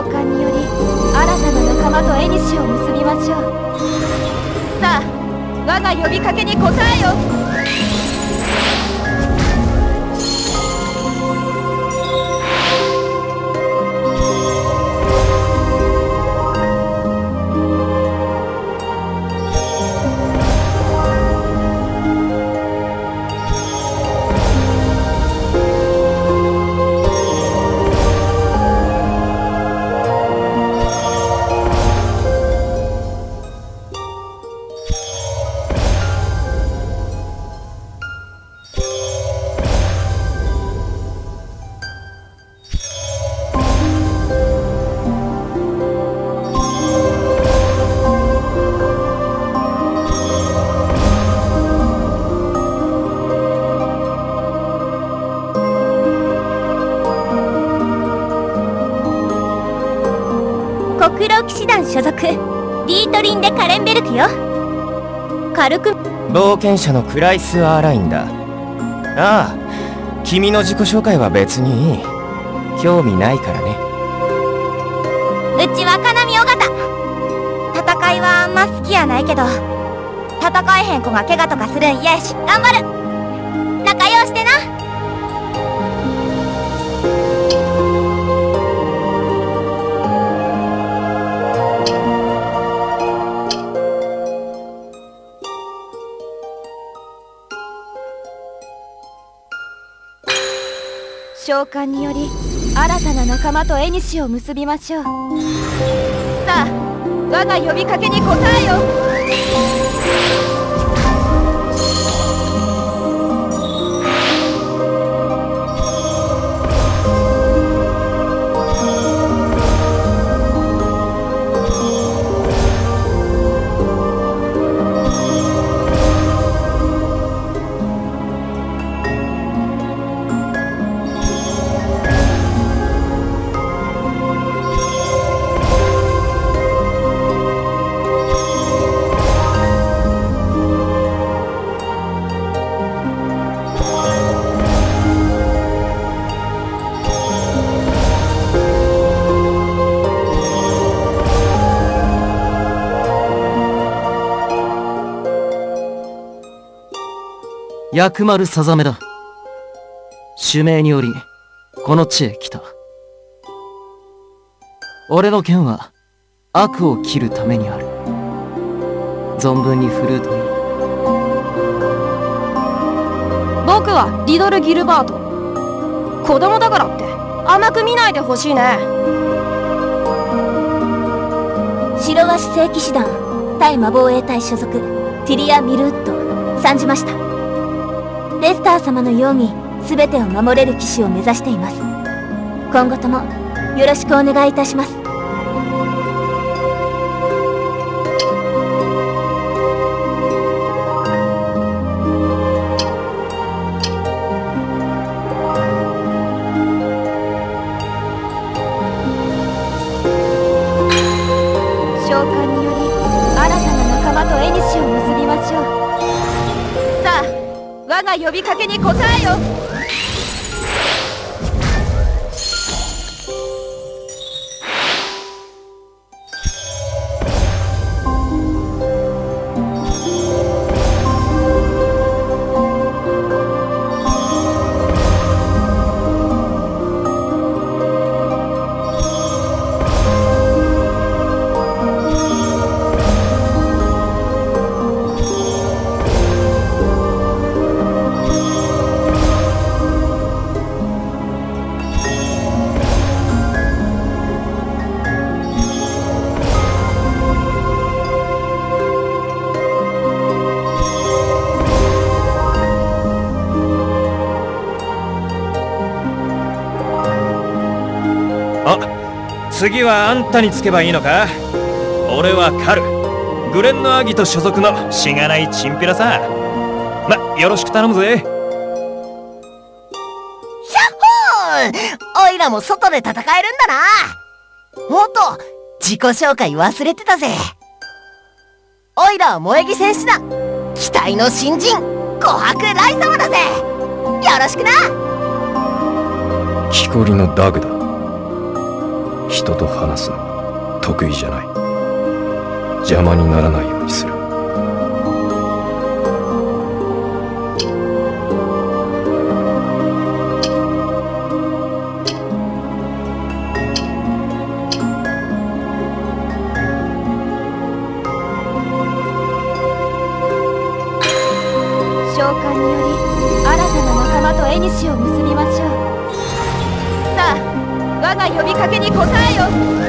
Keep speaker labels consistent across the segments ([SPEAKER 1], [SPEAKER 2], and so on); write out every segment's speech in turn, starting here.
[SPEAKER 1] 召喚により新たな仲間と縁を結びましょう。さあ我が呼びかけに答えよ。
[SPEAKER 2] 団所属。ディートリンでカレンベルクよ。軽く。
[SPEAKER 3] 冒険者のクライス・アーラインだ。ああ君の自己紹介は別にいい。興味ないからね。
[SPEAKER 2] うちは金見尾形戦いはあんま好きやないけど戦えへん子が怪我とかするん嫌やし頑張る
[SPEAKER 1] 召喚により新たな仲間と縁を結びましょう。さあ我が呼びかけに応えよ。
[SPEAKER 4] 薬丸さざめだ。主命によりこの地へ来た。俺の剣は悪を切るためにある。存分に振るうといい
[SPEAKER 1] 僕はリドル・ギルバート。子供だからって。甘く見ないでほしいね。
[SPEAKER 2] 白鷲聖騎士団対魔防衛隊所属ティリア・ミルウッド。参じましたレスター様のように全てを守れる騎士を目指しています。今後ともよろしくお願いいたします。
[SPEAKER 1] 呼びかけに答えよ。
[SPEAKER 5] 次はあんたにつけばいいのか？俺はカル。グレンのアギト所属のしがないチンピラさ。まよろしく頼むぜ。
[SPEAKER 6] ヒャッホー！おいらも外で戦えるんだな。おっと自己紹介忘れてたぜ。おいらは萌木戦士団期待の新人。琥珀ライ様だぜ。よろしくな。
[SPEAKER 7] 木こりのダグだ人と話すの得意じゃない。
[SPEAKER 5] 邪魔にならないようにする。
[SPEAKER 1] 召喚により新たな仲間と縁をな呼びかけに答えよ。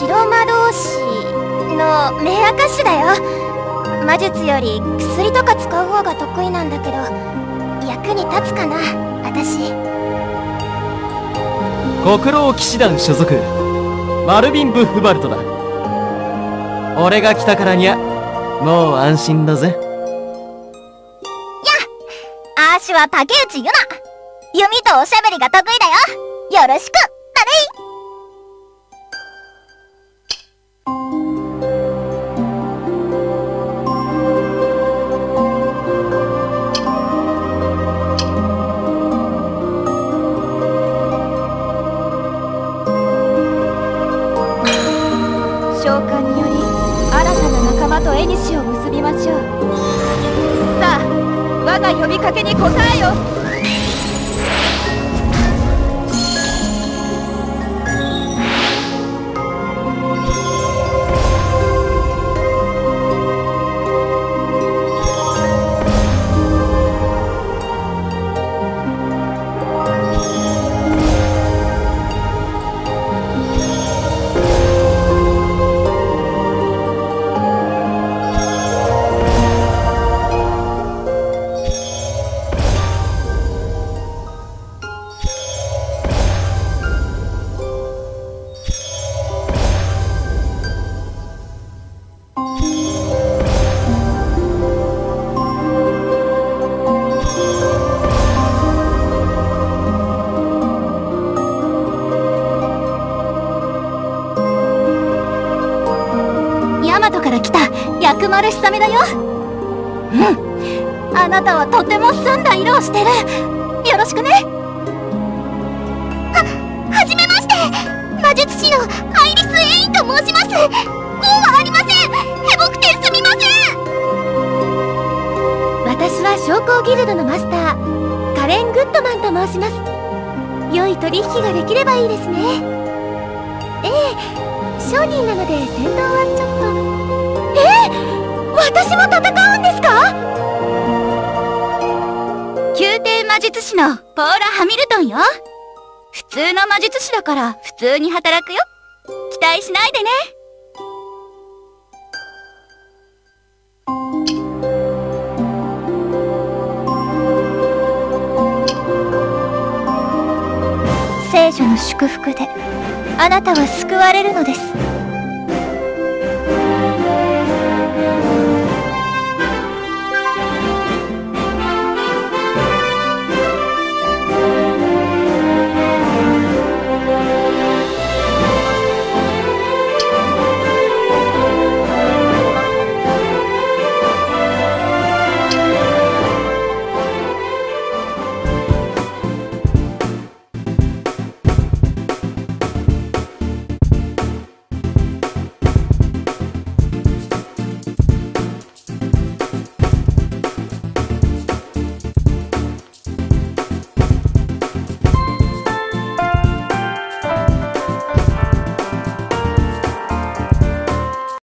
[SPEAKER 8] 白魔導士の目明かしだよ。魔術より薬とか使う方が得意なんだけど役に立つかな私。
[SPEAKER 4] 国老騎士団所属マルビン・ブッフバルトだ。俺が来たからにゃもう安心だぜ。
[SPEAKER 8] アーシュは竹内ゆな弓とおしゃべりが得意だよ。よろしくだね
[SPEAKER 1] 召我が呼びかけに答えよ。
[SPEAKER 8] 薬丸ひさめだよ。うん。あなたはとても澄んだ色をしてる。よろしくね。ははじめまして。魔術師のアイリス・エインと申します。こうはありません。ヘボくてすみません。私は商工ギルドのマスターカレン・グッドマンと申します。良い取引ができればいいですね。ええ商人なので戦闘はちょっと。え私も戦うんですか？宮廷魔術師のポーラ・ハミルトンよ。普通の魔術師だから普通に働くよ。期待しないでね。聖女の祝福であなたは救われるのです。